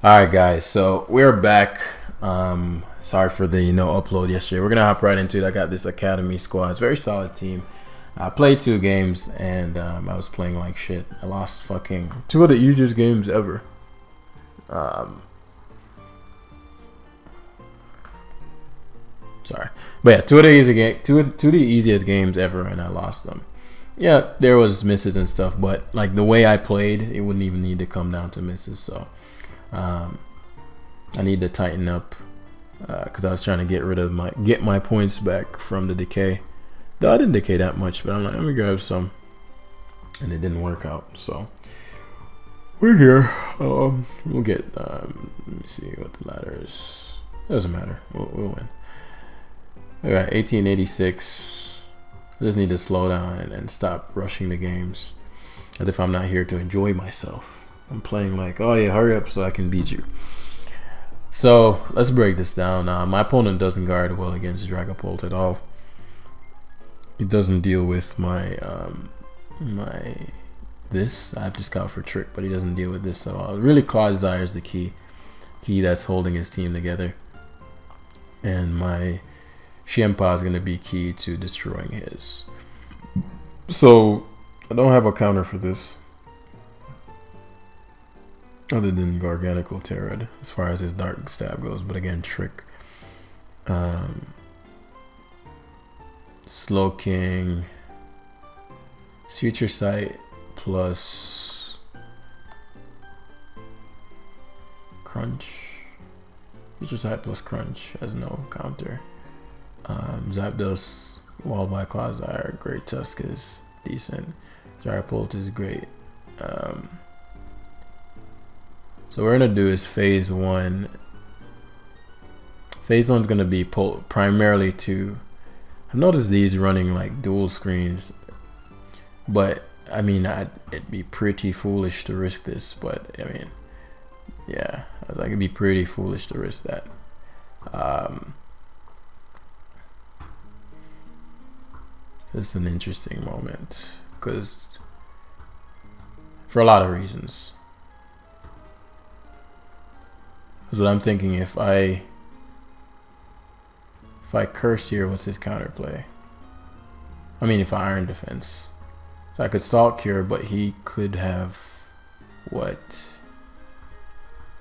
All right, guys. So we're back. Um, sorry for the you no upload yesterday. We're gonna hop right into it. I got this academy squad. It's very solid team. I played two games and um, I was playing like shit. I lost fucking two of the easiest games ever. Um, sorry, but yeah, two of the easy game, two of, two of the easiest games ever, and I lost them. Yeah, there was misses and stuff, but like the way I played, it wouldn't even need to come down to misses. So um, I need to tighten up because uh, I was trying to get rid of my get my points back from the decay. Though I didn't decay that much, but I'm like, let me grab some, and it didn't work out. So we're here. Um, we'll get. Um, let me see what the ladder is. Doesn't matter. We'll, we'll win. All right, 1886. I just need to slow down and, and stop rushing the games as if I'm not here to enjoy myself. I'm playing like, oh yeah, hurry up so I can beat you. So let's break this down. Uh, my opponent doesn't guard well against Dragapult at all. It doesn't deal with my um, my this. I have to scout for trick, but he doesn't deal with this at all. Really, Clodsire is the key key that's holding his team together, and my Chien-Pao is going to be key to destroying his. So I don't have a counter for this other than Garganacl Terrad as far as his Dark Stab goes. But again, Trick. Um, Slowking. Future Sight plus Crunch. Future Sight plus Crunch has no counter. Um, Zapdos, Wall by Clodsire, Great Tusk is decent. Dragapult is great. Um, so we're gonna do is phase one. Phase one's gonna be primarily to. I've noticed these running like dual screens, but I mean, I'd, it'd be pretty foolish to risk this. But I mean, yeah, I was like, it'd be pretty foolish to risk that. Um, this is an interesting moment because for a lot of reasons. That's what I'm thinking. If I if I curse here, what's his counterplay? I mean, if I iron defense, so I could salt cure, but he could have what?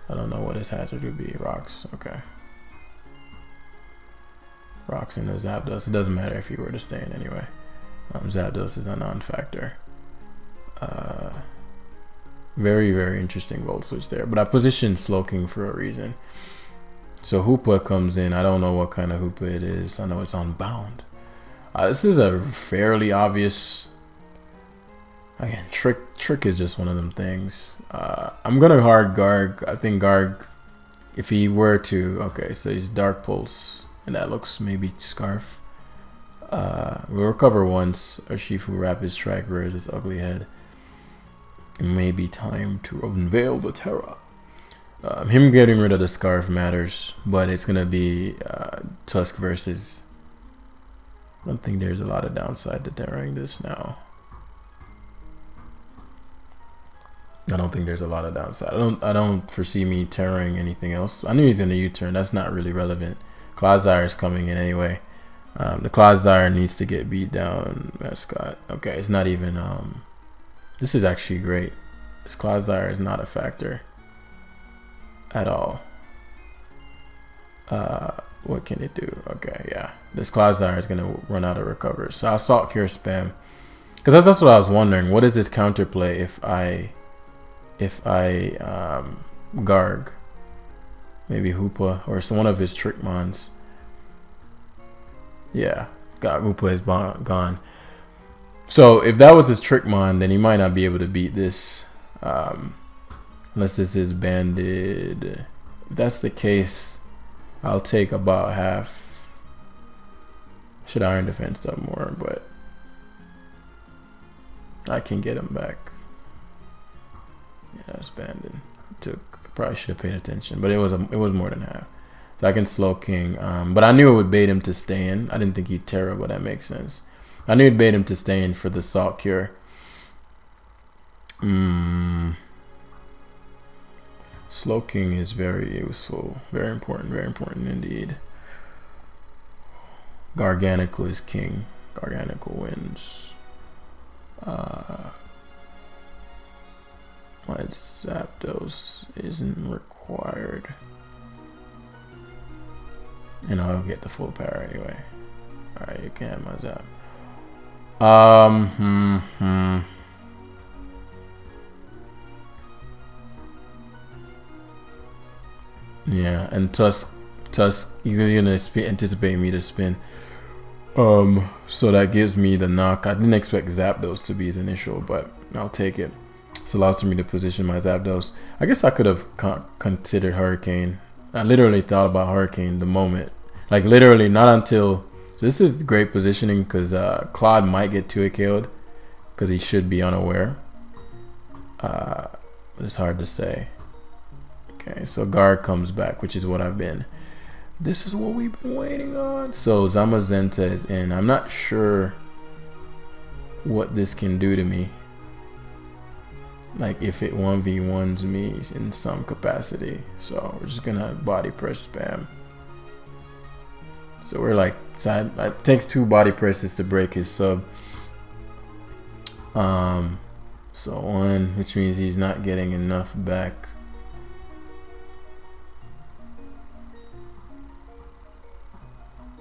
I don't know what his hazard would be. Rocks. Okay. Rocks the Zapdos. It doesn't matter if he were to stay in anyway. Um, Zapdos is a non-factor. Uh, very, very interesting volt switch there. But I positioned Slowking for a reason. So Hoopa comes in. I don't know what kind of Hoopa it is. I know it's Unbound. Uh, this is a fairly obvious... Again, Trick Trick is just one of them things. Uh, I'm going to hard Garg. I think Garg, if he were to... Okay, so he's Dark Pulse. And that looks maybe Scarf. Uh, we'll recover once. Urshifu Rapid Strike rears its ugly head. It may be time to unveil the terror. Um, him getting rid of the scarf matters, but it's gonna be uh, Tusk versus. I don't think there's a lot of downside to terroring this now. I don't think there's a lot of downside. I don't. I don't foresee me terroring anything else. I knew he's gonna U-turn. That's not really relevant. Clodsire is coming in anyway. Um, the Clodsire needs to get beat down. Mascot. Okay, it's not even. Um, this is actually great. This Clodsire is not a factor at all. Uh, what can it do? Okay, yeah. This Clodsire is going to run out of recovers. So I'll Salt Cure spam. Because that's, that's what I was wondering. What is this counterplay if I... If I... Um, Garg. Maybe Hoopa. Or some one of his Trickmons. Yeah. Got Hoopa is gone. So if that was his Trickmon, then he might not be able to beat this. Um, unless this is banded. If that's the case, I'll take about half. Should iron defense up more, but I can get him back. Yeah, it's banded. Took probably should have paid attention, but it was a, it was more than half. So I can Slowking, um, but I knew it would bait him to stay in. I didn't think he'd terror, but that makes sense. I knew it bait him to stay in for the salt cure. Mm. Slowking is very useful. Very important. Very important indeed. Garganacl is king. Garganacl wins. Uh, my Zapdos isn't required. And I'll get the full power anyway. Alright, you can have my Zap. Um, hmm, hmm. Yeah, and Tusk, Tusk, he's gonna anticipate me to spin. Um, so that gives me the knock. I didn't expect Zapdos to be his initial, but I'll take it. This allows for me to position my Zapdos. I guess I could have con considered Hurricane. I literally thought about Hurricane the moment. Like literally not until so this is great positioning because uh, Clod might get 2 killed because he should be unaware. Uh, but it's hard to say. Okay, so guard comes back, which is what I've been this is what we've been waiting on. So Zamazenta is in. I'm not sure what this can do to me. Like if it 1v1s me in some capacity. So we're just gonna body press spam. So we're like, so it takes two body presses to break his sub. Um, so one, which means he's not getting enough back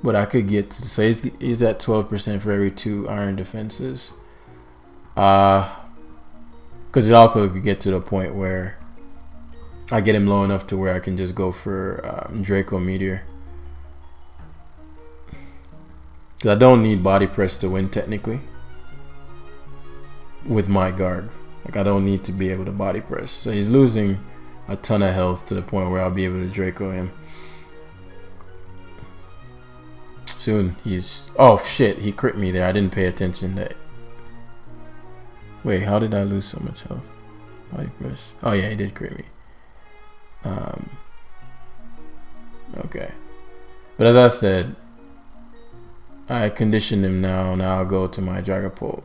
but I could get to so he's, he's at 12% for every two iron defenses. Uh, because it also could get to the point where I get him low enough to where I can just go for um, Draco Meteor. Because I don't need body press to win technically with my guard. Like I don't need to be able to body press. So he's losing a ton of health to the point where I'll be able to Draco him. Soon he's... Oh, shit. He crit me there. I didn't pay attention that... Wait, how did I lose so much health? Body press. Oh, yeah, he did crit me. Um, okay. But as I said, I conditioned him now. Now I'll go to my Dragapult.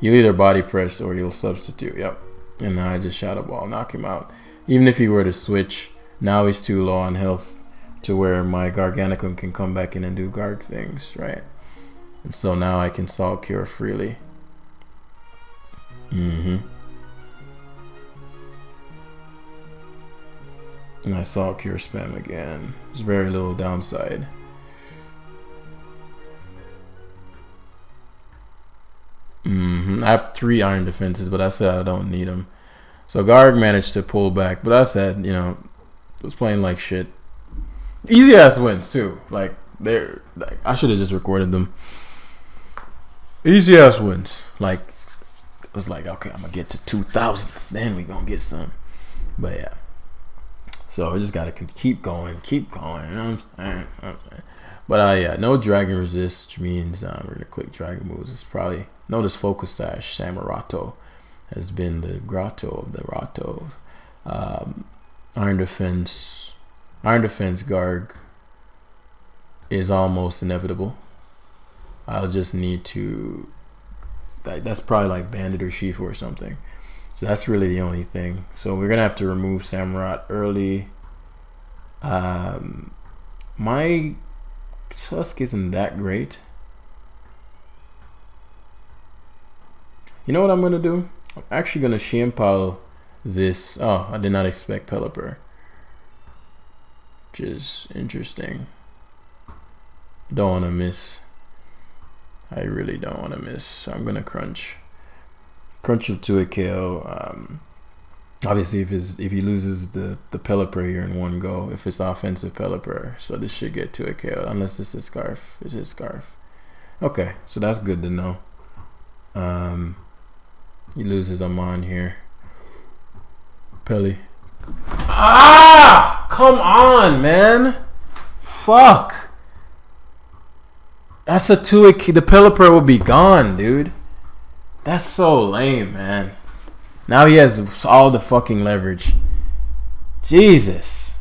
You'll either body press or you'll substitute. Yep. And now I just Shadow Ball, knock him out. Even if he were to switch, now he's too low on health to where my Garganacl can come back in and do Garg things, right? And so now I can Salt Cure freely. Mm-hmm. And I Salt Cure spam again. There's very little downside. Mm -hmm. I have three iron defenses, but I said I don't need them. So Garg managed to pull back, but I said, you know, was playing like shit easy ass wins too. Like they're like I should have just recorded them. Easy ass wins. Like it was like okay, I'm gonna get to two thousands, then we gonna get some. But yeah. So I just gotta keep going, keep going. You know what I'm saying? but uh, yeah, no dragon resist, which means uh, we're gonna click dragon moves. It's probably notice focus sash Samurott has been the grotto of the Rato. Um, Iron defense Iron Defense Garg is almost inevitable. I'll just need to. That, that's probably like Bandit Urshifu or something. So that's really the only thing. So we're gonna have to remove Samurott early. Um, my Tusk isn't that great. You know what I'm gonna do? I'm actually gonna Chien-Pao this. Oh, I did not expect Pelipper which is interesting. Don't want to miss. I really don't want to miss. I'm going to crunch. Crunch to a KO. Um, obviously, if his, if he loses the, the Pelipper here in one go, if it's offensive Pelipper, so this should get to a KO, unless it's his Scarf. It's his Scarf. Okay, so that's good to know. Um, he loses Amon here. Pelly. Ah! Come on, man. Fuck. That's a two. The Pelipper will be gone, dude. That's so lame, man. Now he has all the fucking leverage. Jesus.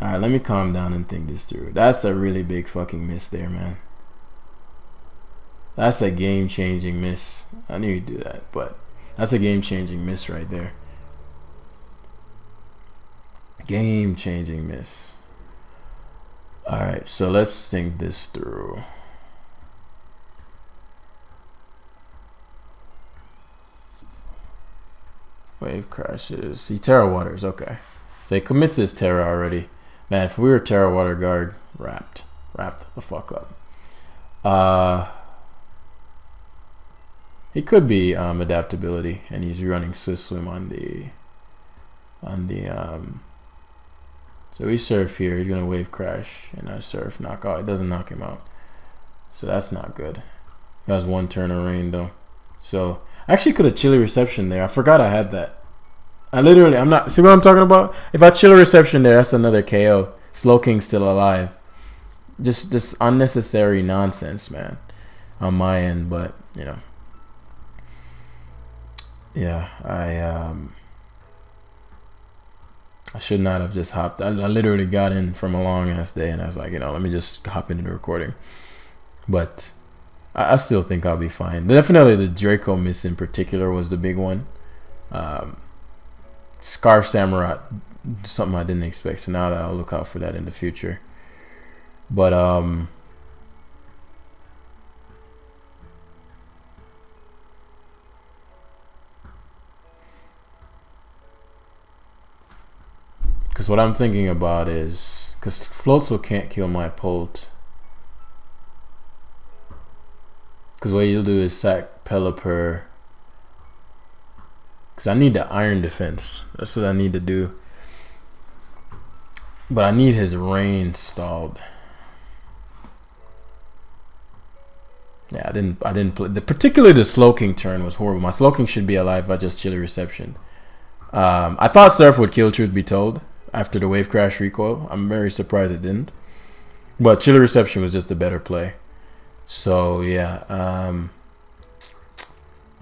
Alright, let me calm down and think this through. That's a really big fucking miss there, man. That's a game changing miss. I knew you'd do that, but that's a game changing miss right there. Game changing miss. Alright, so let's think this through. Wave crashes. See, Tera Waters. Okay. So he commits his Tera already. Man, if we were Tera Water Guard, wrapped. Wrapped the fuck up. Uh, he could be um, adaptability, and he's running Swim on the on the um. So we surf here. He's gonna wave crash, and I surf knock out. It doesn't knock him out, so that's not good. He has one turn of rain though, so I actually could have chilly reception there. I forgot I had that. I literally, I'm not. See what I'm talking about? If I chill reception there, that's another KO. Slowking still alive. Just, just unnecessary nonsense, man, on my end. But you know, yeah, I um, I should not have just hopped. I, I literally got in from a long ass day, and I was like, you know, let me just hop into the recording. But I, I still think I'll be fine. Definitely, the Draco miss in particular was the big one. Um, Scarf Samurai, something I didn't expect. So now I'll look out for that in the future. But um. Because what I'm thinking about is, because Floatzel can't kill my Polt. Because what you'll do is sack Pelipper because I need the iron defense. That's what I need to do. But I need his rain stalled. Yeah, I didn't. I didn't play. The particularly the Slowking turn was horrible. My Slowking should be alive by just chilly reception. Um, I thought Surf would kill. Truth be told, after the wave crash recoil, I'm very surprised it didn't. But chilly reception was just a better play. So yeah. Um,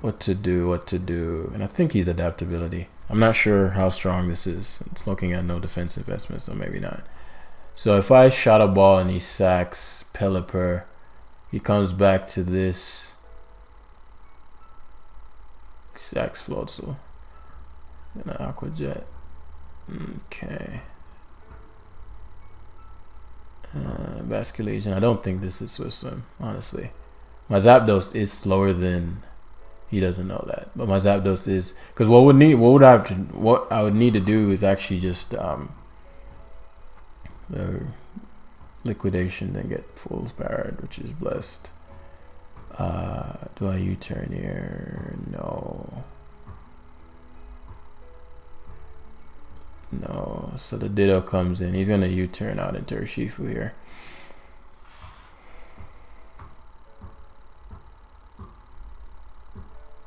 what to do, what to do. And I think he's adaptability. I'm not sure how strong this is. It's looking at no defense investment, so maybe not. So if I Shadow Ball and he sacks Pelipper, he comes back to this. Sacks Floatzel. And an Aqua Jet. Okay. Uh. I don't think this is Swift Swim, honestly. My Zapdos is slower than he doesn't know that. But my Zapdos is because what would need what would I have to what I would need to do is actually just um the liquidation then get full powered, which is blessed. Uh, do I U-turn here? No. No. So the Ditto comes in. He's gonna U-turn out into Urshifu here.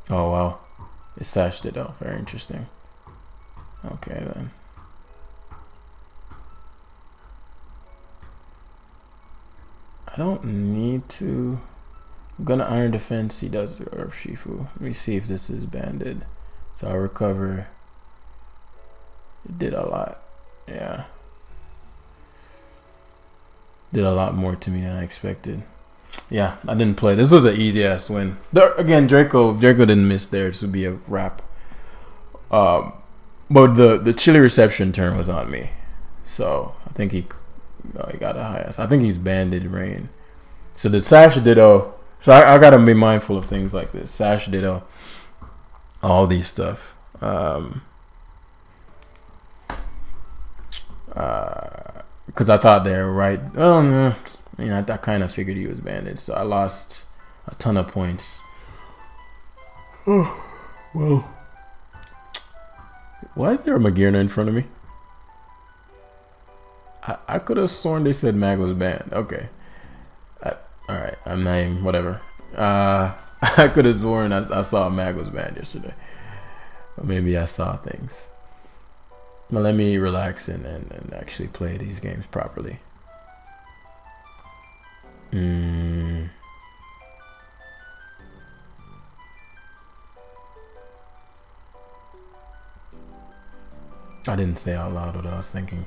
Oh wow. It sashed it though. Very interesting. Okay then. I don't need to. I'm gonna iron defense. He does the Urshifu. Let me see if this is banded. So I'll recover. Did a lot. Yeah. Did a lot more to me than I expected. Yeah, I didn't play. This was an easy ass win. There, again, Draco Draco didn't miss there. This would be a wrap. Um, but the the chilly reception turn was on me, so I think he oh, he got a high ass. I think he's banded rain. So the Sash Ditto. So I, I gotta be mindful of things like this. Sash Ditto, all these stuff. Um, uh, because I thought they were right. Oh no you know, I, I kind of figured he was banded, so I lost a ton of points. Oh, well. Why is there a Magearna in front of me? I, I could have sworn they said Mag was banned. Okay. Alright, I'm not even, whatever. Uh, I could have sworn I, I saw Mag was banned yesterday. Or maybe I saw things. But let me relax and, and, and actually play these games properly. Mm. I didn't say out loud what I was thinking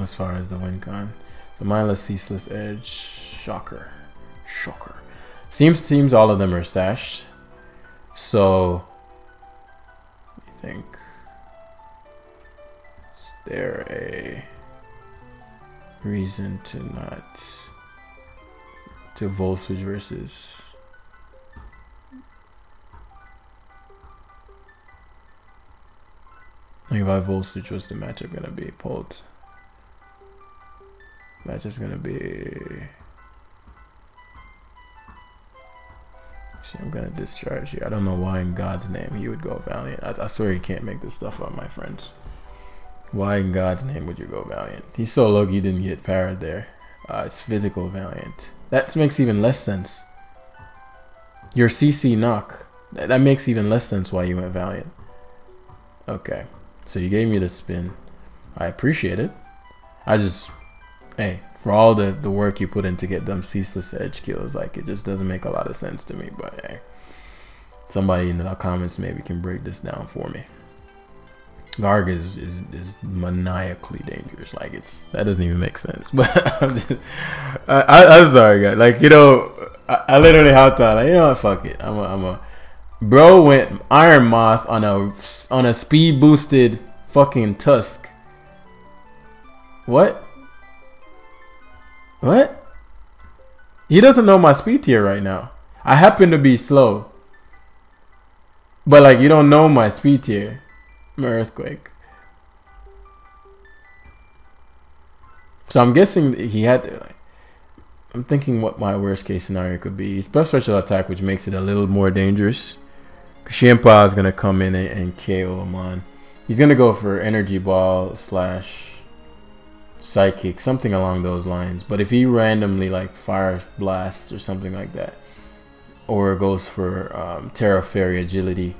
as far as the win con. So mindless, ceaseless edge, shocker, shocker. Seems seems all of them are sashed. So I think there a reason to not to Voltage versus Like if I voltage was the matchup gonna be? Pult. Matchup's gonna be See, I'm gonna discharge you. I don't know why in God's name he would go Valiant. I, I swear he can't make this stuff up, my friends. Why in God's name would you go Valiant? He's so lucky he didn't get parried there. Uh, it's physical Valiant. That makes even less sense. Your CC knock. That, that makes even less sense why you went Valiant. Okay. So you gave me the spin. I appreciate it. I just, hey, for all the, the work you put in to get them ceaseless edge kills, like it just doesn't make a lot of sense to me. But hey, somebody in the comments maybe can break this down for me. Garg is, is, is maniacally dangerous. Like it's that doesn't even make sense. But I'm just, I, am sorry, guys. Like you know, I, I literally hopped on. Like you know what? Fuck it. I'm a, I'm a Bro went Iron Moth on a on a speed boosted fucking Tusk. What? What? He doesn't know my speed tier right now. I happen to be slow. But like you don't know my speed tier. Earthquake. So I'm guessing he had to I'm thinking what my worst case scenario could be. Special attack, which makes it a little more dangerous. Chien-Pao is gonna come in and, and KO him on. He's gonna go for energy ball slash psychic, something along those lines. But if he randomly like fire blasts or something like that, or goes for um, Tera Fairy agility.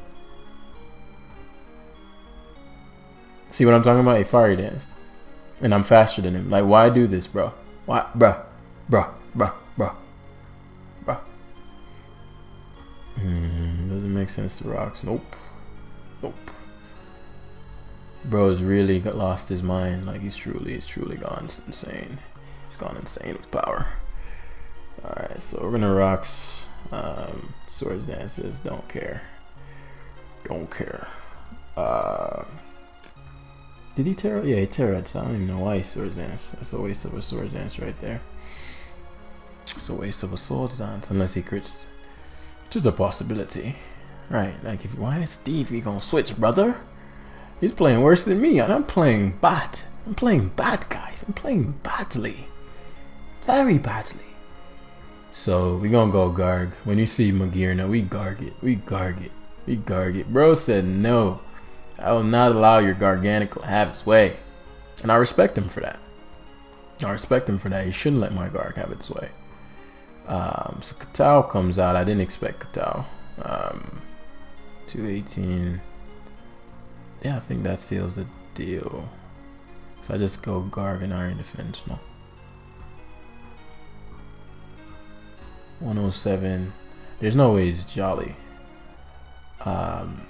See what I'm talking about? A fiery dance, and I'm faster than him. Like, why do this, bro? Why, bro, bro, bro, bro, bro? Hmm, doesn't make sense to rocks. Nope. Nope. Bro's really got lost his mind. Like he's truly, he's truly gone it's insane. He's gone insane with power. Alright, so we're gonna rocks. Um, swords dances, don't care. Don't care. Uh, did he tear? Yeah, he tear I don't even know why he swords dance. That's a waste of a swords dance right there. It's a waste of a swords dance unless he crits which is a possibility. Right, like if why is Steve he gonna switch, brother? He's playing worse than me, and I'm playing bad. I'm playing bad, guys. I'm playing badly. Very badly. So we gonna go Garg. When you see Magearna, we Garg it. We Garg it. We Garg it. Bro said no. I will not allow your Garganacl to have its way. And I respect him for that. I respect him for that. He shouldn't let my Garg have its way. Um, so Katal comes out. I didn't expect Katal. Um, 218. Yeah, I think that seals the deal. If I just go Garg and Iron Defense, no. 107. There's no way he's Jolly. Um,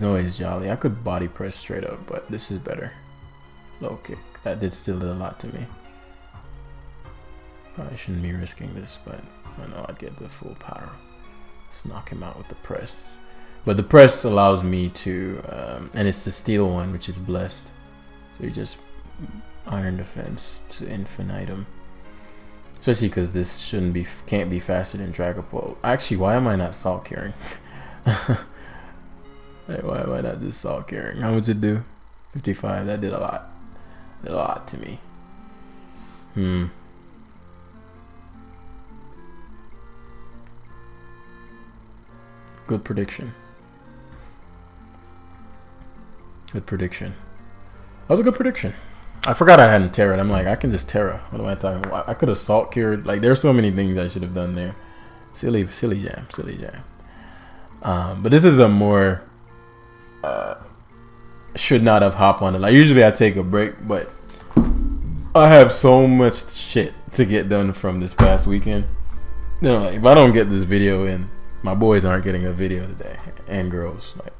way he's Jolly. I could body press straight up, but this is better. Low kick. That did still a lot to me. Probably shouldn't be risking this, but I know I'd get the full power. Let's knock him out with the press. But the press allows me to, um, and it's the steel one, which is blessed. So you just iron defense to infinitum. Especially because this shouldn't be, can't be faster than Dragapult. Actually, why am I not salt carrying? hey, why I not just salt carrying? How much it do? 55. That did a lot. Did a lot to me. Hmm. Good prediction. Good prediction. That was a good prediction. I forgot I hadn't Tera. I'm like, I can just Tera. What am I talking about? I could have salt cured. Like, there's so many things I should have done there. Silly, silly jam, silly jam. Um, but this is a more should not have hopped on it. Like usually I take a break, but I have so much shit to get done from this past weekend. You know, like, if I don't get this video in my boys aren't getting a video today, and girls, like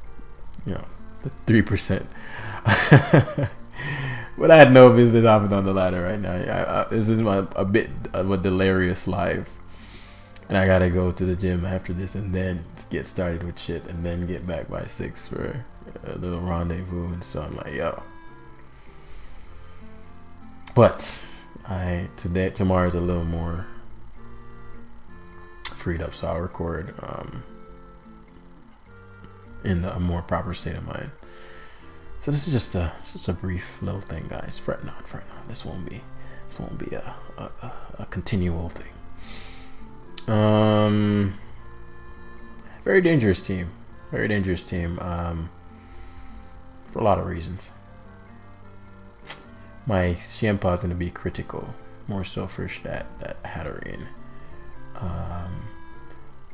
you know, the three percent. but I had no business hopping on the ladder right now. I, I, this is my, a bit of a delirious life, and I gotta go to the gym after this, and then get started with shit, and then get back by six for a little rendezvous. And so I'm like, yo, but I today tomorrow is a little more freed up, so I'll record um, in the, a more proper state of mind. So this is just a just a brief little thing, guys. Fret not, fret not. This won't be this won't be a a, a continual thing. Um, very dangerous team, very dangerous team. Um, for a lot of reasons. My Chien-Pao is going to be critical, more so for that that Hatterene. Um,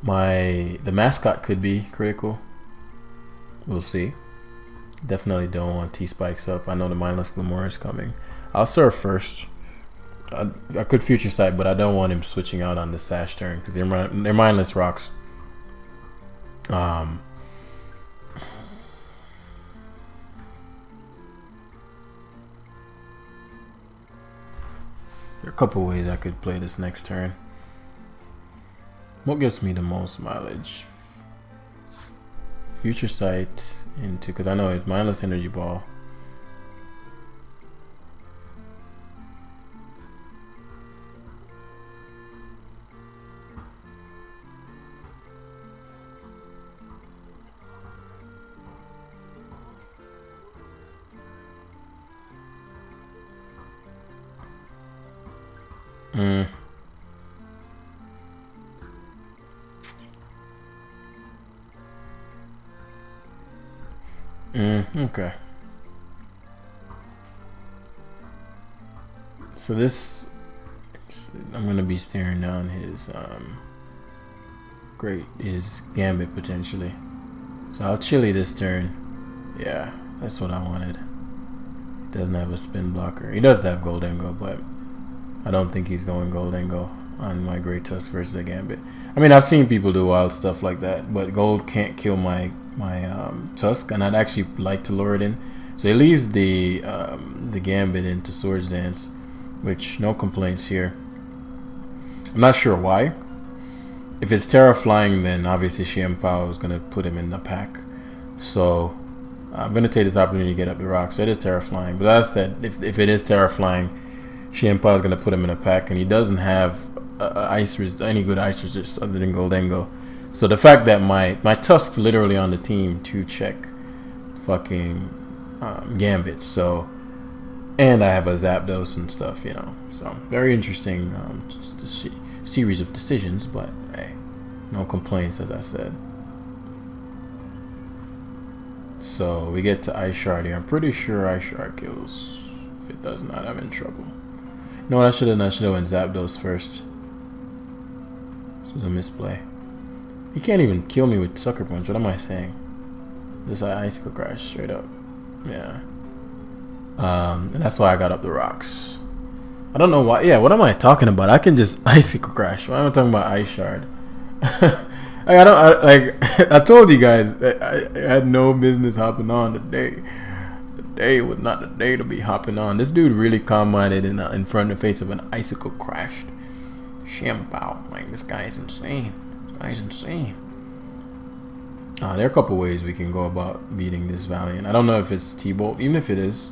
my the mascot could be critical. We'll see. Definitely don't want T spikes up. I know the mindless Glimmora is coming. I'll serve first. I, I could future sight, but I don't want him switching out on the sash turn because they're they're mindless rocks. Um. There are a couple ways I could play this next turn. What gives me the most mileage? Future sight into because I know it's mindless energy ball. Mm. Mm, okay. So this, I'm gonna be staring down his um, great his gambit potentially. So I'll chili this turn. Yeah, that's what I wanted. He doesn't have a spin blocker. He does have Gholdengo, but I don't think he's going Gholdengo on my Great Tusk versus a Gambit. I mean, I've seen people do wild stuff like that, but gold can't kill my my um, Tusk, and I'd actually like to lure it in. So he leaves the um, the Gambit into Swords Dance, which no complaints here. I'm not sure why. If it's Tera Flying, then obviously Chien-Pao is going to put him in the pack. So I'm going to take this opportunity to get up the rock. So it is Tera Flying. But as I said, if, if it is Tera Flying, Chien-Pao is going to put him in a pack, and he doesn't have uh, ice res- any good ice resist other than Gholdengo. So the fact that my my Tusk's literally on the team to check fucking um, Gambit, so and I have a Zapdos and stuff, you know. So very interesting um, series of decisions, but hey, no complaints as I said. So we get to Ice Shard here. I'm pretty sure Ice Shard kills. If it does not, I'm in trouble. What I should have? I should have went Zapdos first. This was a misplay. He can't even kill me with Sucker Punch. What am I saying? Just an Icicle Crash, straight up. Yeah. Um, and that's why I got up the rocks. I don't know why. Yeah, what am I talking about? I can just Icicle Crash. Why am I talking about Ice Shard? I don't I, like. I told you guys I, I, had no business hopping on today. The day was not the day to be hopping on. This dude really commented in in front of the face of an icicle crashed. Chien-Pao, like this guy is insane. Guy's insane. Uh, there are a couple ways we can go about beating this Valiant. I don't know if it's T-Bolt. Even if it is,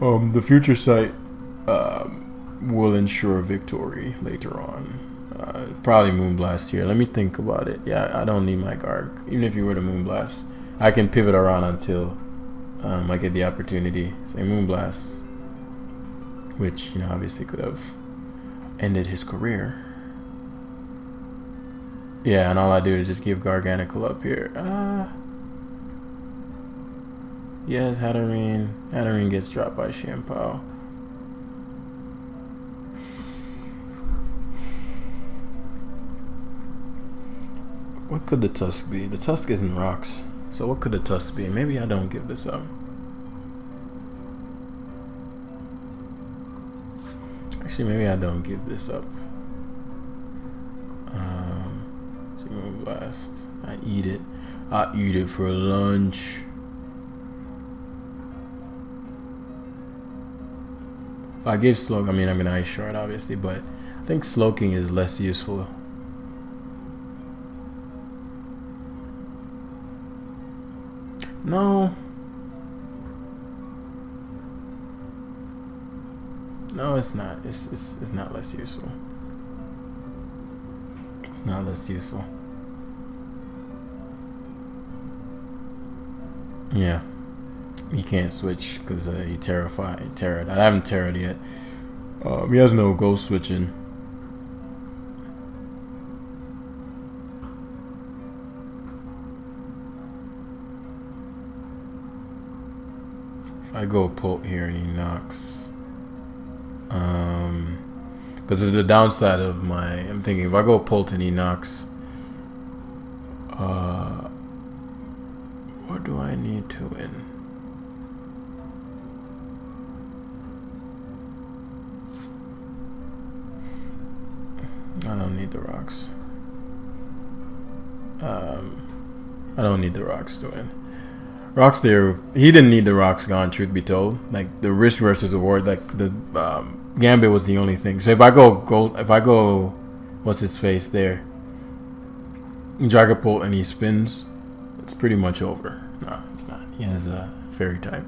um, the future sight um, will ensure victory later on. Uh, probably Moonblast here. Let me think about it. Yeah, I don't need my Garg. Even if you were to Moonblast, I can pivot around until um, I get the opportunity. Say Moonblast, which you know obviously could have ended his career. Yeah, and all I do is just give Garganacl up here. Uh, yes, Hatterene. Hatterene gets dropped by Chien-Pao. What could the tusk be? The tusk isn't rocks. So what could the tusk be? Maybe I don't give this up. Actually, maybe I don't give this up. Um, Blast. I eat it. I eat it for lunch. If I give Slowk, I mean, I'm gonna ice shard, obviously, but I think Slowking is less useful. No. No, it's not. It's, it's, it's not less useful. It's not less useful. Yeah. He can't switch because uh, he terrified. Terrored. I haven't terrored yet. Um, he has no ghost switching. I go Polt here and he knocks. Um, because of the downside of my, I'm thinking if I go Polt and he knocks. Uh, what do I need to win? I don't need the rocks. Um, I don't need the rocks to win. Rocks there, he didn't need the rocks gone. Truth be told, like the risk versus reward, like the um, gambit was the only thing. So if I go gold, if I go, what's his face there, Dragapult and he spins, it's pretty much over. No, it's not. He has a fairy type.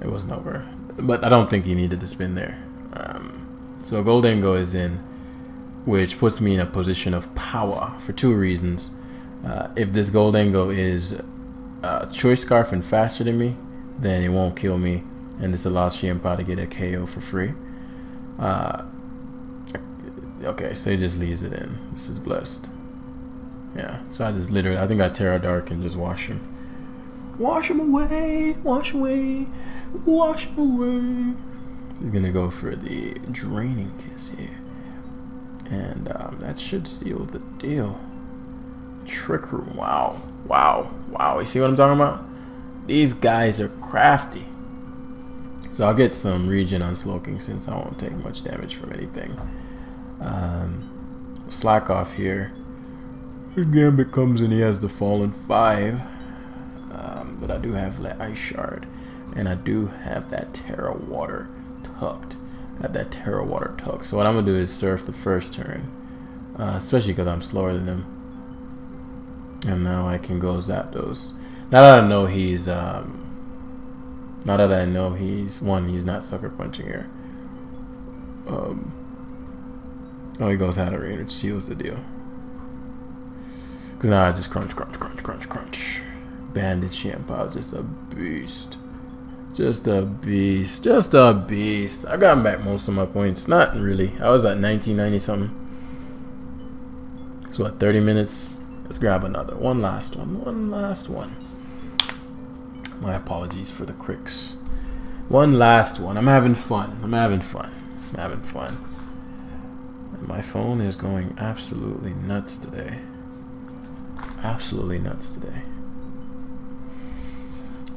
It wasn't over, but I don't think he needed to spin there. Um, so Gholdengo is in which puts me in a position of power for two reasons. Uh, if this Gholdengo is uh, choice scarf and faster than me, then it won't kill me, and this allows Chien-Pao to get a KO for free. Uh, okay, so he just leaves it in. This is blessed. Yeah, so I just literally, I think I Tera Dark and just wash him. Wash him away, wash away, wash him away. He's gonna go for the Draining Kiss here. And um, that should seal the deal. Trick Room. Wow. Wow. Wow. You see what I'm talking about? These guys are crafty. So I'll get some regen on Slowking since I won't take much damage from anything. Um, slack off here. Gambit comes in, he has the Fallen 5. Um, but I do have that Ice Shard. And I do have that Tera Water tucked. Got that Tera Water tuck. So what I'm gonna do is surf the first turn, uh, especially because I'm slower than him. And now I can go Zapdos. Now that I know he's, um, now that I know he's one, he's not sucker punching here. Um, oh, he goes Hatterene, which seals the deal. Cause now I just crunch, crunch, crunch, crunch, crunch. Bandit Chien-Pao is just a beast. Just a beast. Just a beast. I got back most of my points. Not really. I was at 1990 something. So what, 30 minutes? Let's grab another. One last one. One last one. My apologies for the cricks. One last one. I'm having fun. I'm having fun. I'm having fun. And my phone is going absolutely nuts today. Absolutely nuts today.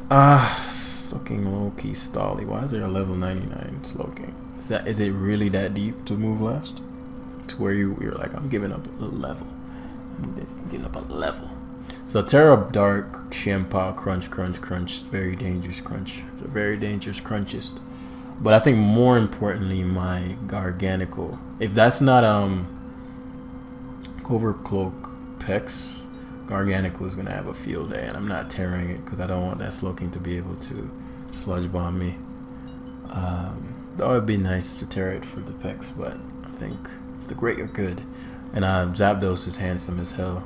Ah. Uh, Slowking low key stally. Why is there a level 99 Slowking? Is that is it really that deep to move last? To where you you're like, I'm giving up a level. Giving up a level. So Tera Dark, Chien-Pao, Crunch, Crunch, Crunch, very dangerous crunch. A very dangerous crunchist. But I think more importantly, my Garganacl. If that's not um Covert Cloak Pex, Garganacl is to have a field day, and I'm not tearing it because I don't want that Slowking to be able to sludge bomb me. Um, that would be nice to tear it for the pecs, but I think the great are good. And uh, Zapdos is handsome as hell.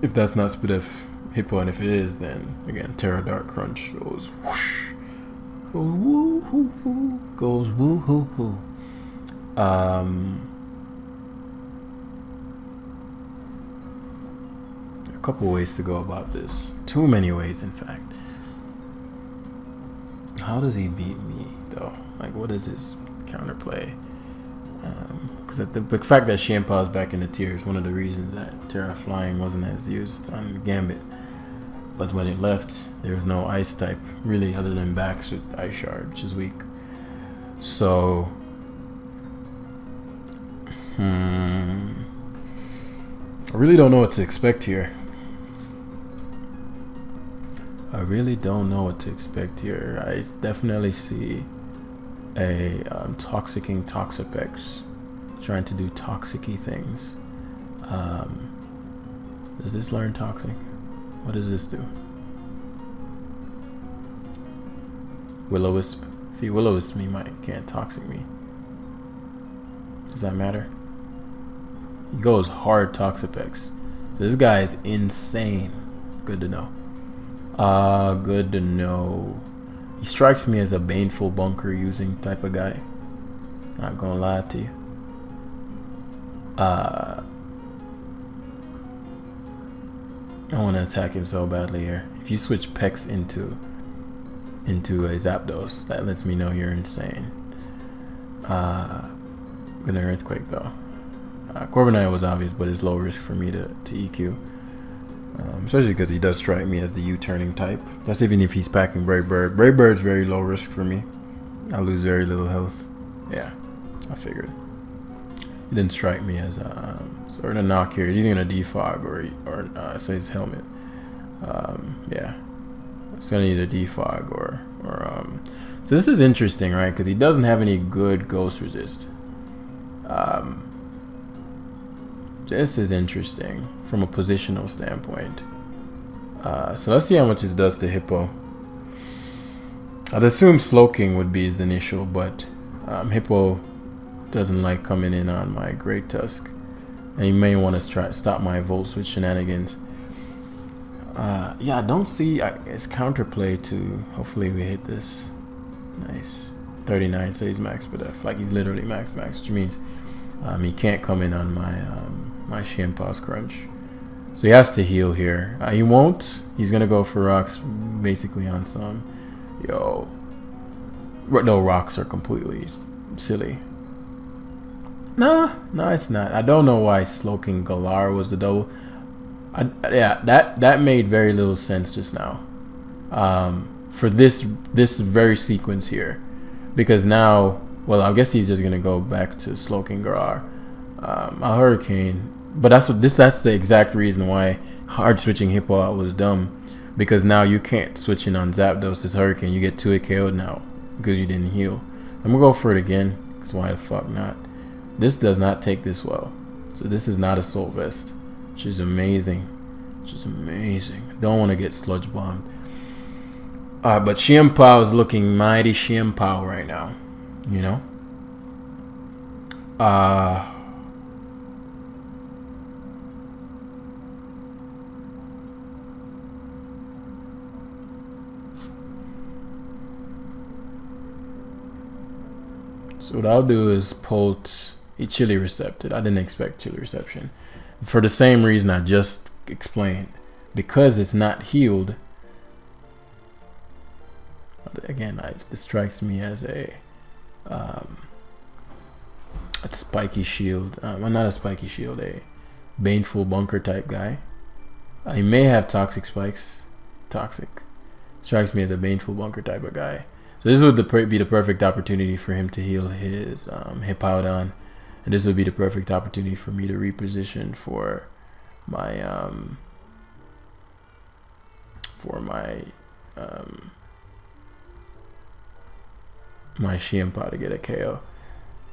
If that's not Spadef Hippo, and if it is, then again, Tera Dark Crunch goes whoosh. Goes woo hoo hoo. Goes woo hoo hoo. Um, a couple ways to go about this. Too many ways, in fact. How does he beat me though? Like, what is his counterplay? Because the, the, fact that Chien-Pao is back in the tier is one of the reasons that Tera Flying wasn't as used on Gambit. But when it left, there was no Ice type really, other than Bax with Ice Shard, which is weak. So, hmm, I really don't know what to expect here. I really don't know what to expect here. I definitely see a um, Toxicking Toxapex trying to do toxicy things. Um, does this learn Toxic? What does this do? Will-O-Wisp, If he willows me, might can't toxic me. Does that matter? He goes hard Toxapex. So this guy is insane. Good to know. Uh, good to know. He strikes me as a baneful bunker using type of guy. Not gonna lie to you. Uh, I want to attack him so badly here. If you switch Pex into into a Zapdos, that lets me know you're insane. Uh, gonna Earthquake though. Uh, Corviknight was obvious, but it's low risk for me to, to EQ. Um, especially because he does strike me as the U-turning type. That's even if he's packing Brave Bird. Brave Bird's very low risk for me. I lose very little health. Yeah, I figured. He didn't strike me as um, sort of knock here. He's either gonna defog or or uh, say his helmet. Um, yeah, it's gonna either defog or or um. So this is interesting, right? Because he doesn't have any good ghost resist. Um, this is interesting from a positional standpoint. Uh, so let's see how much this does to Hippo. I'd assume Slowking would be his initial, but um, Hippo doesn't like coming in on my Great Tusk. And he may want to try stop my Volt Switch shenanigans. Uh, yeah, I don't see uh, it's counterplay to. Hopefully, we hit this. Nice. 39 says max but Like he's literally max max, which means um, he can't come in on my um, my Chien-Pao's crunch. So he has to heal here. Uh, he won't. He's gonna go for rocks, basically on some. Yo, no rocks are completely silly. Nah, no, it's not. I don't know why Slowking Galar was the double. I, yeah, that that made very little sense just now. Um, for this this very sequence here, because now, well, I guess he's just gonna go back to Slowking Galar. Um, a hurricane, but that's this that's the exact reason why hard switching Hippo out was dumb, because now you can't switch in on Zapdos this hurricane. You get two KO'd now because you didn't heal. I'm gonna go for it again, because why the fuck not? This does not take this well. So this is not a soul vest, She's amazing. She's amazing. Don't want to get sludge bombed. Alright, but Chien-Pao is looking mighty Chien-Pao right now. You know? Uh So what I'll do is Polt chili recepted. I didn't expect chilly reception. For the same reason I just explained. Because it's not healed. Again, it strikes me as a, um, a spiky shield. Um, well, not a spiky shield, a baneful bunker type guy. I may have toxic spikes. Toxic. Strikes me as a baneful bunker type of guy. So this would be the perfect opportunity for him to heal his um, Hippowdon. And this would be the perfect opportunity for me to reposition for my um, for my um, my Chien-Pao to get a KO.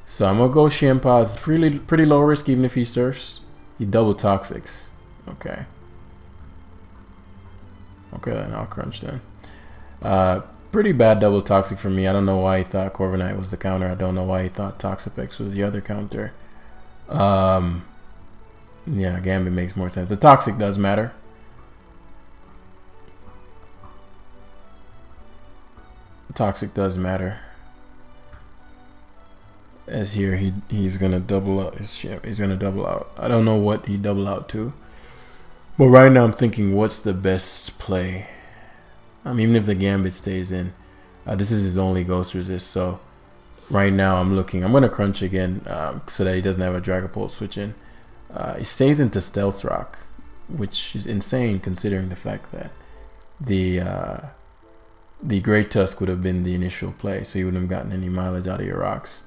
So I'm gonna go Chien-Pao. It's pretty pretty low risk even if he surfs. He double toxics. Okay. Okay, then I'll crunch then. Uh, pretty bad double toxic for me. I don't know why he thought Corviknight was the counter. I don't know why he thought Toxapex was the other counter. Um, yeah, Gambit makes more sense. The toxic does matter. The toxic does matter. As here, he he's gonna double out his. He's gonna double out. I don't know what he double out to, but right now I'm thinking, what's the best play? Um, even if the Gambit stays in, uh, this is his only Ghost Resist. So right now I'm looking. I'm gonna crunch again um, so that he doesn't have a Dragapult switch in. Uh, he stays into Stealth Rock, which is insane considering the fact that the uh, the Great Tusk would have been the initial play, so you wouldn't have gotten any mileage out of your rocks.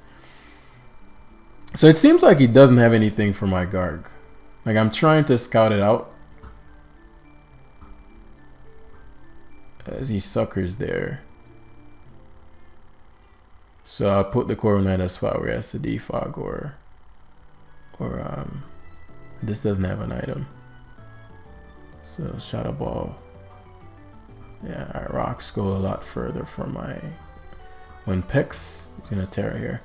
So it seems like he doesn't have anything for my Garg. Like I'm trying to scout it out as he suckers there. So I'll put the Corviknight as spot where defog or or um this doesn't have an item. So Shadow Ball. Yeah, our rocks go a lot further for my when Pex is gonna tear here.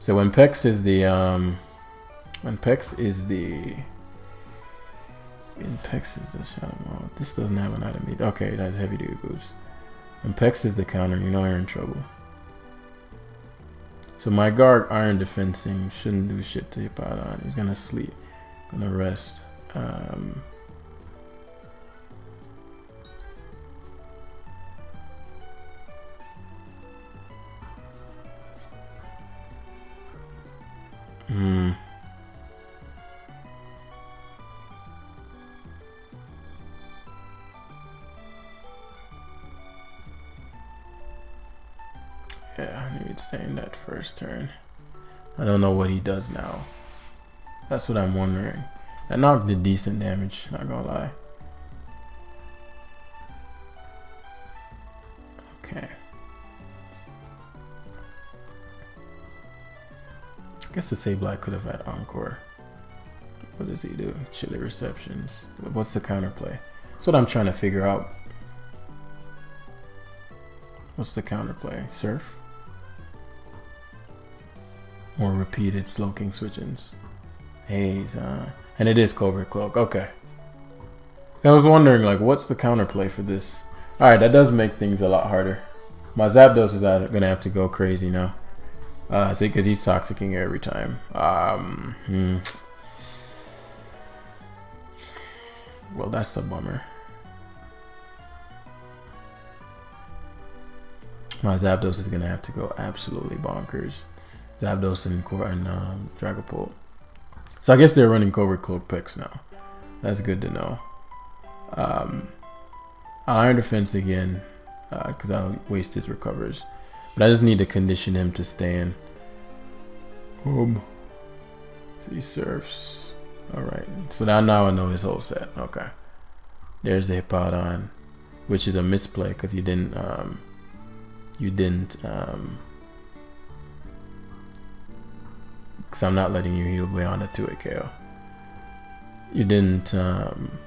So when Pex is the um, when Pex is the in Pex is the shadow mode. This doesn't have an item. Okay, that's heavy duty boots. When Pex is the counter, you know you're in trouble. So my Garg iron defensing shouldn't do shit to Hippowdon. He's gonna sleep, gonna rest. Um, In that first turn. I don't know what he does now. That's what I'm wondering. That knocked did decent damage, not gonna lie. Okay. I guess the Sableye could have had Encore. What does he do? Chilly receptions. What's the counterplay? That's what I'm trying to figure out. What's the counterplay? Surf? Or repeated Slowking switchings? Haze, uh, and it is Covert Cloak. Okay. I was wondering, like, what's the counterplay for this? Alright, that does make things a lot harder. My Zapdos is gonna have to go crazy now. Uh, see, because he's toxicking every time. Um, hmm. Well, that's a bummer. My Zapdos is gonna have to go absolutely bonkers. Zapdos and, and um, Dragapult. So I guess they're running Covert Cloak picks now. That's good to know. Um, Iron Defense again, because uh, I'll waste his recovers. But I just need to condition him to stand. Um, he surfs. Alright, so now, now I know his whole set. Okay. There's the Hippowdon, which is a misplay because you didn't, um, you didn't, um, because I'm not letting you heal beyond a 2 KO. You didn't, um,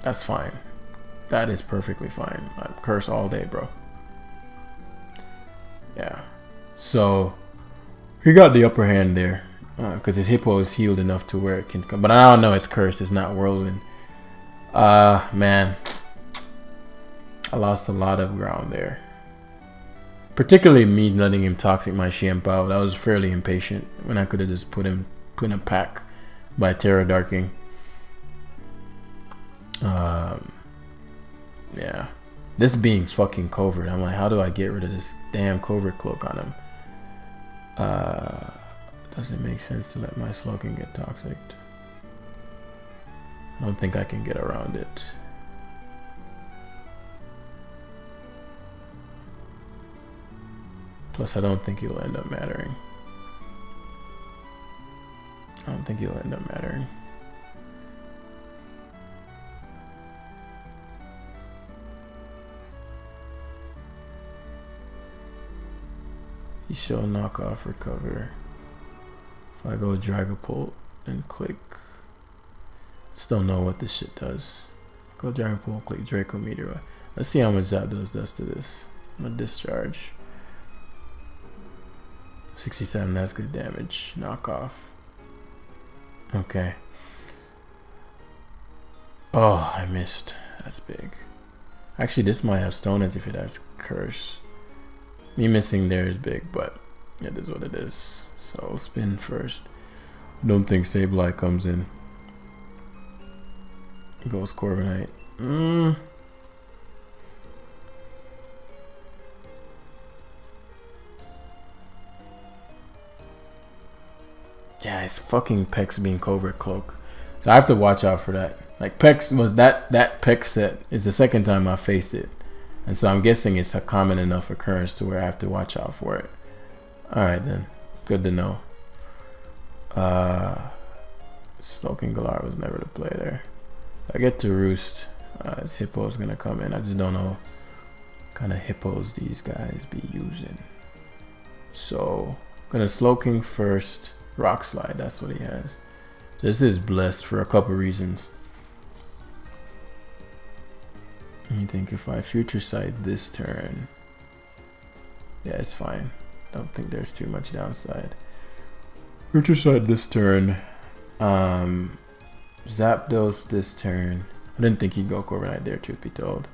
that's fine. That is perfectly fine. I curse all day, bro. Yeah. So, he got the upper hand there. Because uh, his hippo is healed enough to where it can come. But I don't know, it's cursed. It's not whirlwind. Uh, man. I lost a lot of ground there. Particularly me letting him toxic my Chien-Pao. I was fairly impatient when I could have just put him put in a pack by Tera Darking. Um, yeah. This being fucking covert. I'm like, how do I get rid of this damn covert cloak on him? Uh, does it make sense to let my Slowking get toxic? I don't think I can get around it. Plus, I don't think he'll end up mattering. I don't think he'll end up mattering. He shall knock off recover. If I go Dragapult and click, still know what this shit does. Go Dragapult, click Draco Meteor. Let's see how much Zapdos does to this. I'm gonna discharge. 67, that's good damage. Knock off. Okay. Oh, I missed. That's big. Actually, this might have Stone Edge if it has Curse. Me missing there is big, but it is what it is. So spin first. I don't think Sableye comes in. Goes Corviknight. Mm. It's fucking Pex being covert cloak. So I have to watch out for that. Like Pex was that that Pex set is the second time I faced it. And so I'm guessing it's a common enough occurrence to where I have to watch out for it. Alright then. Good to know. Uh Slowking Galar was never to play there. I get to Roost. Uh, this hippo is gonna come in. I just don't know kind of hippos these guys be using. So gonna Slowking first. Rock Slide, that's what he has. This is blessed for a couple reasons. I think if I future sight this turn, Yeah, it's fine. Don't think there's too much downside. Future sight this turn. Um, Zapdos this turn. I didn't think he'd go Corviknight there, truth be told.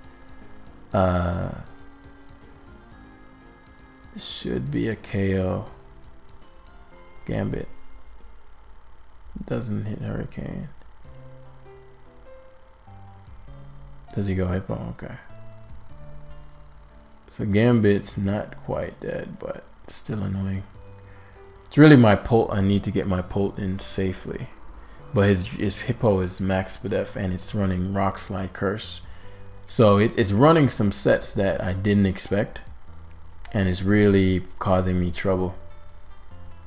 Uh, should be a KO. Gambit. Doesn't hit Hurricane. Does he go Hippo? Okay. So Gambit's not quite dead, but still annoying. It's really my Polt. I need to get my Polt in safely. But his, his Hippo is max Spadef and it's running Rock Slide Curse. So it, it's running some sets that I didn't expect. And it's really causing me trouble.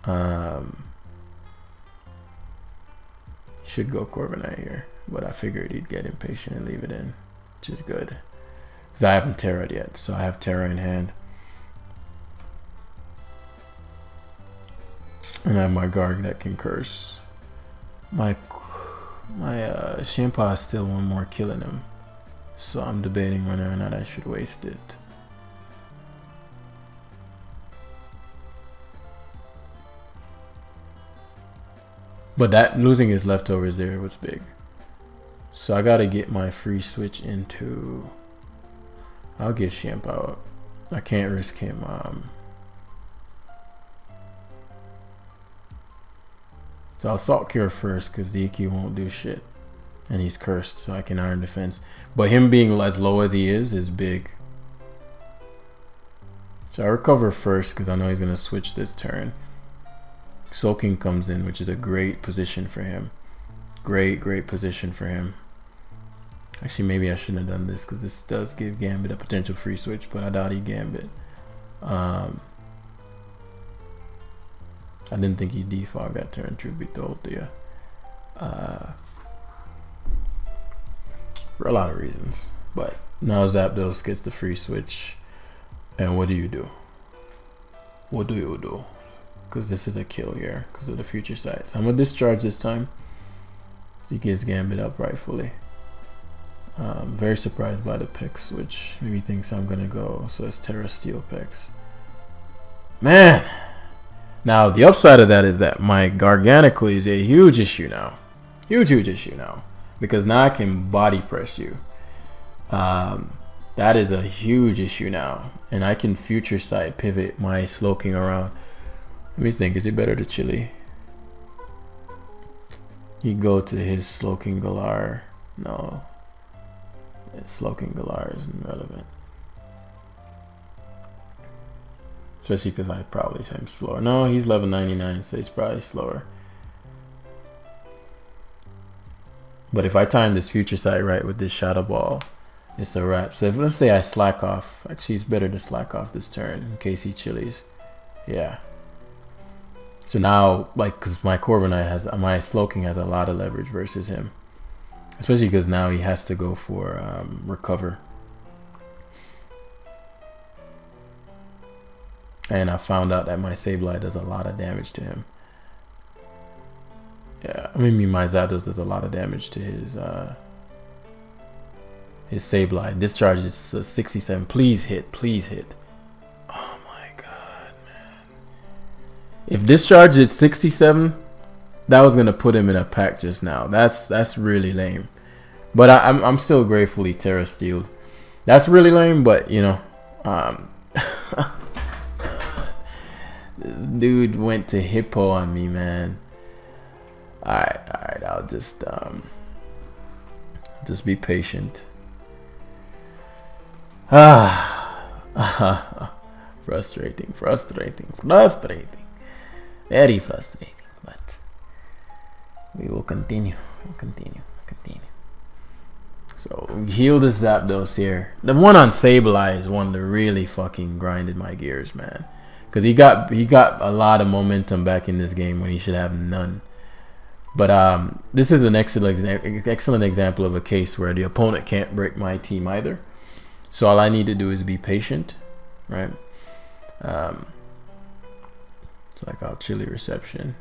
Um, should go Corviknight here. But I figured he'd get impatient and leave it in. Which is good. Because I haven't Tera yet. So I have Tera in hand. And I have my Garg that can curse. My my uh, Chien-Pao has still one more killing him. So I'm debating whether or not I should waste it. But that losing his leftovers there was big. So I gotta get my free switch into I'll get Chien-Pao up. I can't risk him um, So I'll Salt Cure first because DQ won't do shit. And he's cursed, so I can Iron Defense. But him being as low as he is, is big. So I recover first because I know he's going to switch this turn. Slowking comes in, which is a great position for him. Great, great position for him. Actually, maybe I shouldn't have done this because this does give Gambit a potential free switch, but I doubt he Gambit. Um, I didn't think he defog that turn, truth be told to you. Uh, for a lot of reasons. But now Zapdos gets the free switch. And what do you do? What do you do? Because this is a kill here because of the future sight. So I'm to discharge this time. So he gets Gambit up rightfully. Um, very surprised by the picks, which maybe thinks I'm to go. So it's Tera Steel picks. Man! Now, the upside of that is that my Garganacl is a huge issue now. Huge, huge issue now. Because now I can body press you. Um, that is a huge issue now. And I can future sight pivot my Slowking around. Let me think, is it better to Chili? You go to his Slowking Galar. No. Slowking Galar is irrelevant. Especially because I probably say I'm slower. No, he's level 99, so he's probably slower. But if I time this future sight right with this shadow ball, it's a wrap. So if let's say I slack off, actually it's better to slack off this turn in case he chilies. Yeah. So now, like, because my Corviknight has, my Slowking has a lot of leverage versus him. Especially because now he has to go for um, recover. And I found out that my Sableye does a lot of damage to him. Yeah, I mean, my Zapdos does a lot of damage to his uh, his Sableye. Discharge is uh, 67. Please hit, please hit. If discharge is 67, that was gonna put him in a pack just now. That's that's really lame. But I, am I'm, I'm still gratefully Tera Steel. That's really lame, but you know, um, This dude went to hippo on me, man. Alright, alright, I'll just um just be patient. Ah frustrating, frustrating, frustrating. Very frustrating, but we will continue. We'll continue, continue. So heal the Zapdos here. The one on Sableye is one that really fucking grinded my gears, man because he got he got a lot of momentum back in this game when he should have none. But um, this is an excellent excellent example of a case where the opponent can't break my team either. So all I need to do is be patient, right? Um, like our chilly reception.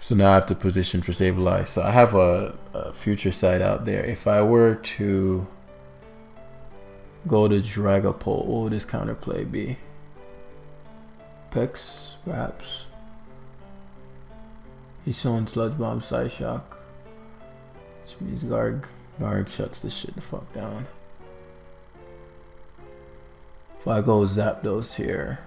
So now I have to position for Sableye. So I have a, a future sight out there. If I were to go to drag Dragapult, what would this counterplay be? Pex, perhaps. He's showing Sludge Bomb Side Shock. Which means Garg. Garg shuts this shit the fuck down. If I go Zapdos here.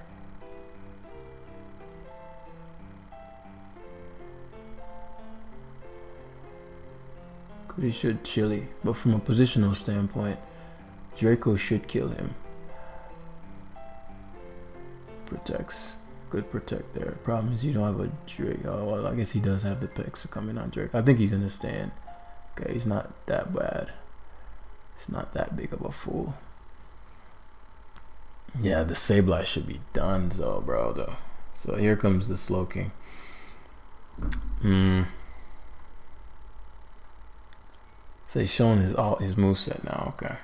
He should chili. But from a positional standpoint, Draco should kill him. Protects. Good protect there. Problem is you don't have a Drake. Oh, well, I guess he does have the picks coming on Drake. I think he's in the stand. Okay, he's not that bad. He's not that big of a fool. Yeah, the Sableye should be done, though, bro. Though. So here comes the Slowking. Hmm. So he's showing his all his moveset now. Okay.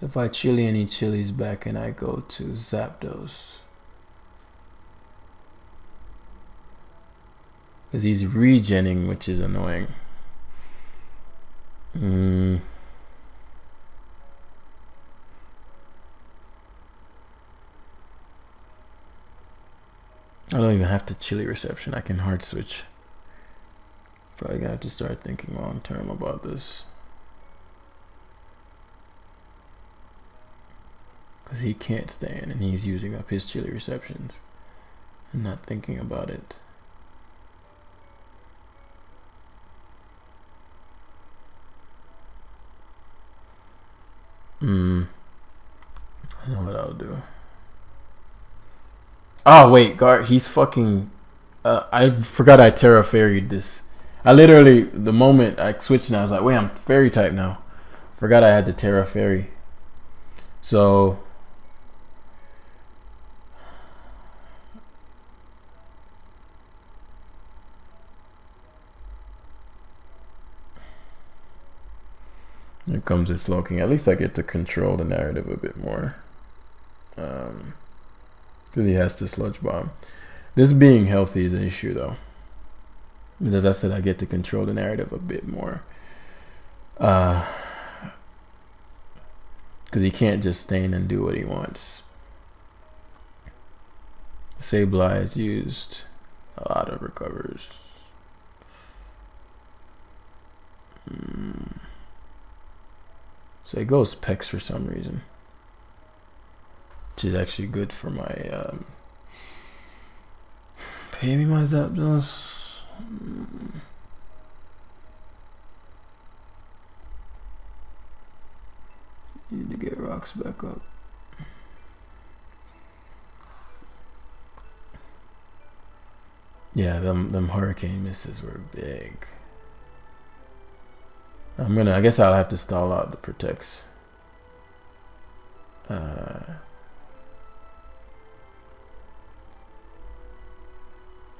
So if I chili any chilies back and I go to Zapdos. Because he's regenning, which is annoying. Mm. I don't even have to chilly reception. I can hard switch. Probably gonna have to start thinking long term about this. Because he can't stand and he's using up his chilly receptions and not thinking about it. Hmm. I know what I'll do. Oh wait, guard. He's fucking. Uh, I forgot I Tera Fairied this. I literally the moment I switched and I was like, wait, I'm fairy type now. Forgot I had the Tera Fairy. So Here comes this Slowking. At least I get to control the narrative a bit more. Um, because he has to sludge bomb. This being healthy is an issue though. Because I said I get to control the narrative a bit more. Uh, because he can't just stand and do what he wants. Sableye is used a lot of recovers. Hmm. So it goes Pex for some reason. Which is actually good for my um, pay me my Zapdos. Need to get rocks back up. Yeah, them them hurricane misses were big. I'm gonna. I guess I'll have to stall out the protects. Uh,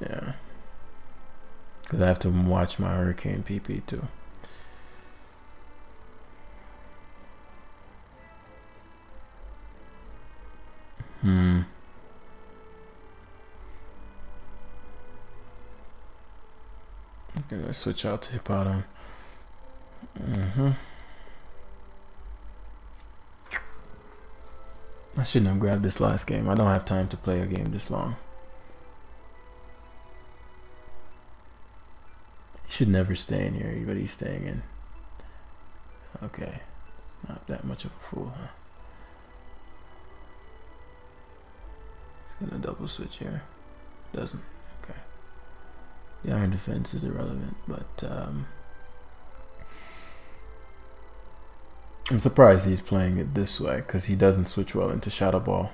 yeah, because I have to watch my Hurricane PP too. Hmm. I'm gonna switch out to Hippowdon. Mm-hmm. I shouldn't have grabbed this last game. I don't have time to play a game this long. Should never stay in here, but he's staying in. Okay. Not that much of a fool, huh? He's gonna double switch here. Doesn't. Okay. The iron defense is irrelevant, but um I'm surprised he's playing it this way because he doesn't switch well into Shadow Ball.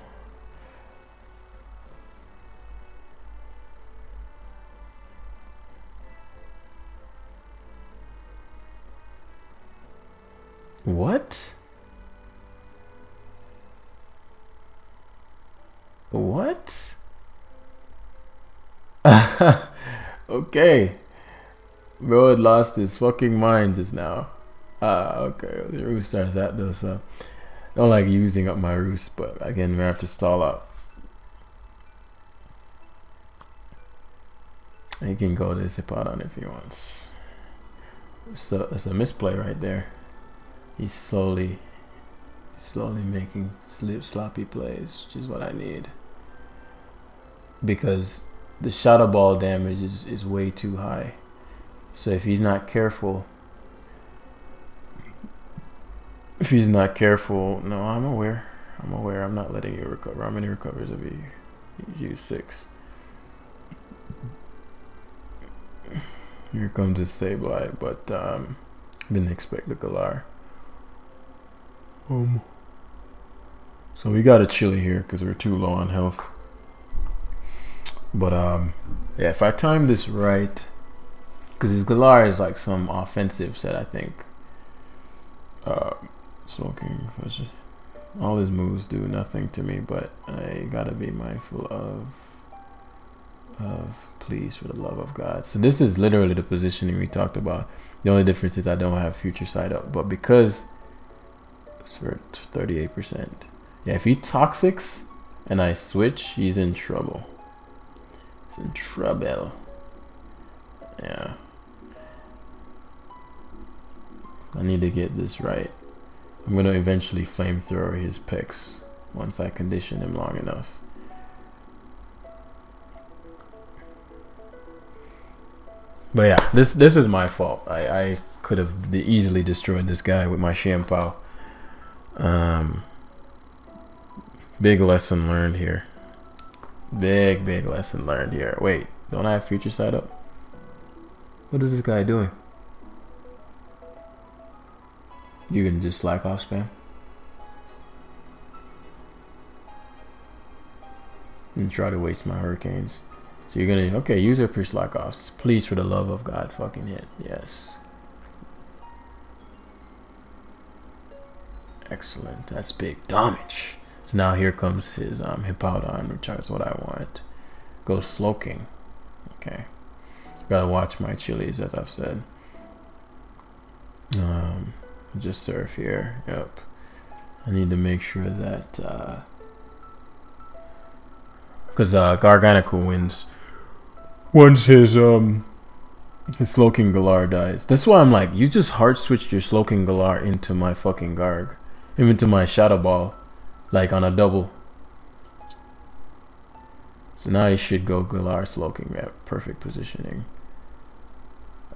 Okay. Bro had lost his fucking mind just now. Ah, okay. The roost starts that though, so don't like using up my roost, but again, we have to stall out. He can go to Hippowdon if he wants. So it's a misplay right there. He's slowly, slowly making slip sloppy plays, which is what I need. Because the shadow ball damage is, is way too high. So if he's not careful, if he's not careful, no, I'm aware. I'm aware. I'm not letting you recover. How many recovers you? He's used six. Here comes the Sableye, but um, didn't expect the Galar. Um. So we got a chili here because we're too low on health. But um, yeah, if I time this right, because his Galar is like some offensive set, I think. Uh, smoking, all his moves do nothing to me, but I gotta be mindful of of please for the love of God. So this is literally the positioning we talked about. The only difference is I don't have future sight up, but because for 38%. Yeah, if he toxics and I switch, he's in trouble. In trouble. Yeah. I need to get this right. I'm going to eventually flamethrower his picks once I condition him long enough. But yeah, this this is my fault. I, I could have easily destroyed this guy with my Chien-Pao. Um, big lesson learned here. Big, big lesson learned here. Wait, don't I have future sight up? What is this guy doing? You can just slack off spam. And try to waste my hurricanes. So you're gonna okay, use your per slack offs. Please for the love of God fucking hit. Yes. Excellent. That's big damage. So now here comes his um Hippowdon, which is what I want. Go Slowking. Okay. Gotta watch my chilies as I've said. Um just surf here. Yep. I need to make sure that uh because uh, Garganacl wins once his um his Slowking Galar dies. That's why I'm like, you just hard switched your Slowking Galar into my fucking Garg, even to my Shadow Ball, like on a double. So now he should go Galar Slowking at perfect positioning.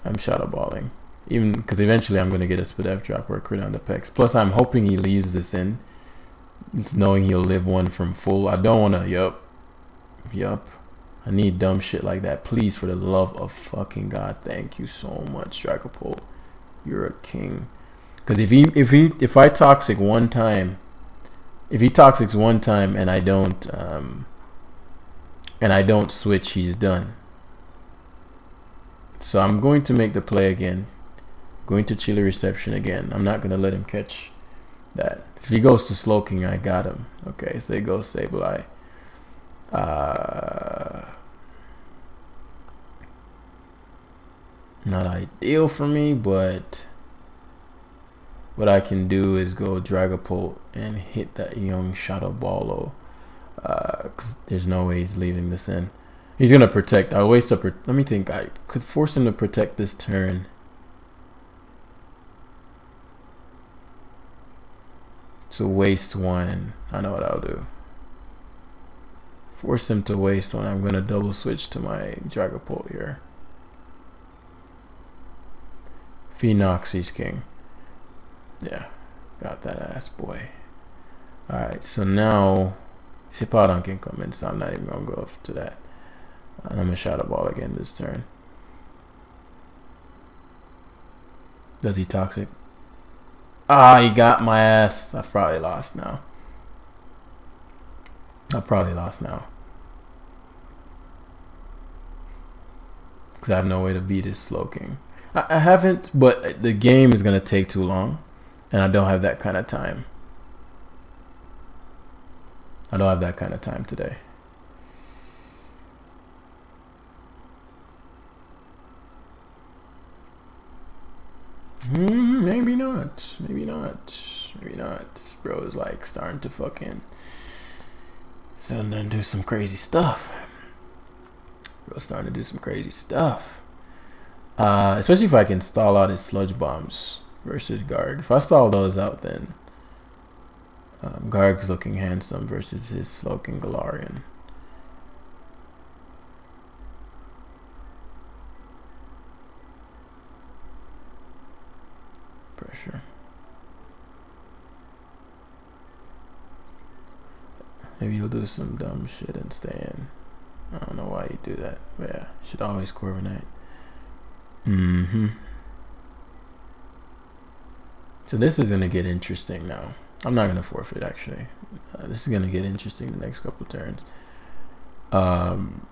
I'm Shadow Balling. Even because eventually I'm gonna get a Spadef drop or a crit on the Pex. Plus I'm hoping he leaves this in. knowing he'll live one from full. I don't wanna yup. Yup. I need dumb shit like that. Please, for the love of fucking God, thank you so much, Dragapult. You're a king. Because if he, if he, if I toxic one time, if he toxics one time and I don't, um, and I don't switch, he's done. So I'm going to make the play again. Going to chilly reception again. I'm not gonna let him catch that. If he goes to Slowking, I got him. Okay, so he goes Sableye. Uh, not ideal for me, but what I can do is go Dragapult and hit that young Shadow Ballo. Because uh, there's no way he's leaving this in. He's going to protect. I'll waste a... Let me think. I could force him to protect this turn. To waste one. I know what I'll do. Force him to waste one. I'm going to double switch to my Dragapult here. Pheenoxy's king. Yeah, got that ass boy. Alright, so now Hippowdon can come in, so I'm not even gonna go up to that. And I'm gonna Shadow Ball again this turn. Does he toxic? Ah, he got my ass. I probably lost now. I probably lost now. Because I have no way to beat his Slowking. I, haven't, but the game is gonna take too long, and I don't have that kind of time. I don't have that kind of time today. Hmm, maybe not. Maybe not. Maybe not. Bro is like starting to fucking starting to do some crazy stuff. Bro starting to do some crazy stuff. Uh, especially if I can stall out his sludge bombs versus Garg. If I stall those out, then Um, Garg's looking handsome versus his Slowking Galarian. Pressure. Maybe you'll do some dumb shit and stay in. I don't know why you do that. But yeah, should always Corviknight. Mm-hmm. So this is gonna get interesting now. I'm not gonna forfeit actually. Uh, this is gonna get interesting the next couple turns. Um,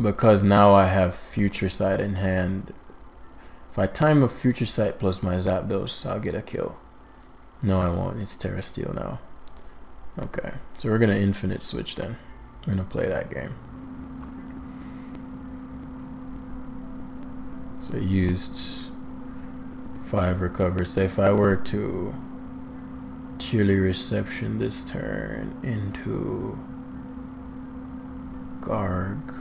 because now I have Future Sight in hand. If I time a Future Sight plus my Zapdos, I'll get a kill. No, I won't. It's Tera Steel now. Okay, so we're gonna infinite switch then. We're gonna play that game. So used five recovers. If I were to chilly reception this turn into Garg.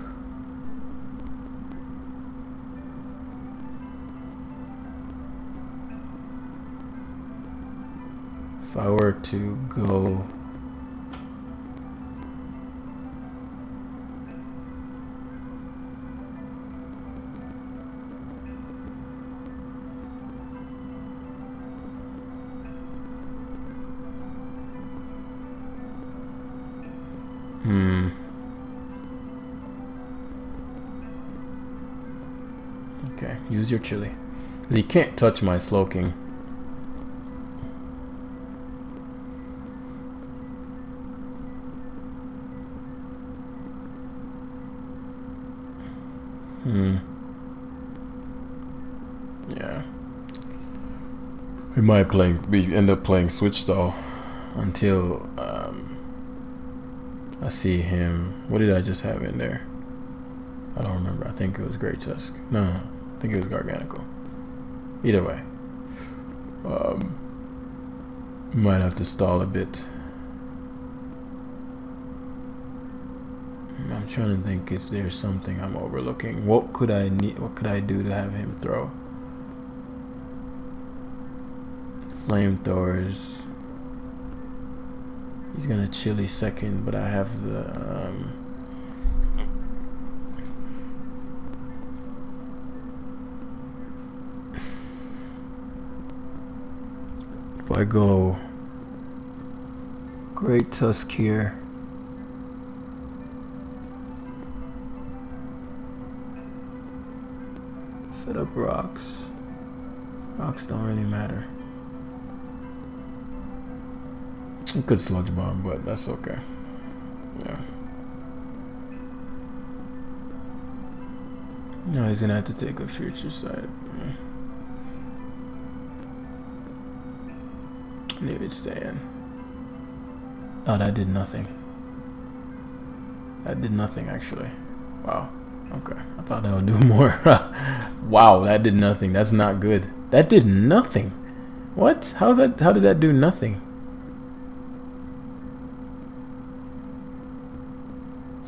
If I were to go use your chili. You can't touch my Slowking. Hmm. Yeah. We might play. We end up playing Switch though until um, I see him. What did I just have in there? I don't remember. I think it was Great Tusk. No, no, think it was Garganacl. Either way. Um, might have to stall a bit. I'm trying to think if there's something I'm overlooking. What could I need? What could I do to have him throw? Flamethrowers. He's gonna chili second, but I have the um, I go Great Tusk here. Set up rocks. Rocks don't really matter. It could sludge bomb, but that's okay. Yeah. No, he's gonna have to take a future sight. Leave it stay in. Oh, that did nothing. That did nothing actually. Wow. Okay. I thought that would do more. wow, that did nothing. That's not good. That did nothing. What? How's that how did that do nothing?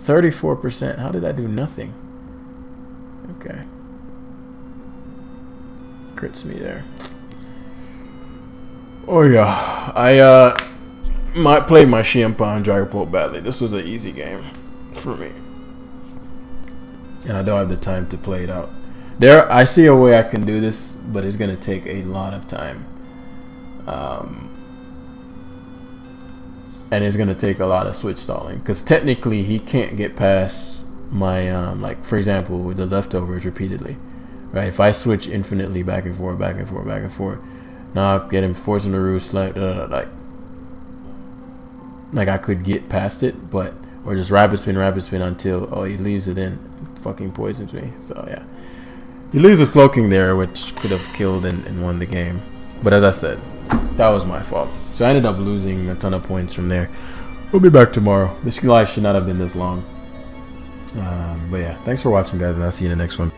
34%. How did that do nothing? Okay. Crits me there. Oh yeah. I uh might play my Shimpan Dragapult badly. This was an easy game for me. And I don't have the time to play it out. There I see a way I can do this, but it's gonna take a lot of time. Um and it's gonna take a lot of switch stalling because technically he can't get past my um, like for example with the leftovers repeatedly right if I switch infinitely back and forth back and forth back and forth now I get him forcing the roost like like like I could get past it but or just rapid spin rapid spin until oh he leaves it in fucking poisons me so yeah he leaves a Slowking there which could have killed and, and won the game but as I said that was my fault. So I ended up losing a ton of points from there. We'll be back tomorrow. This live should not have been this long. Um, but yeah, thanks for watching, guys, and I'll see you in the next one.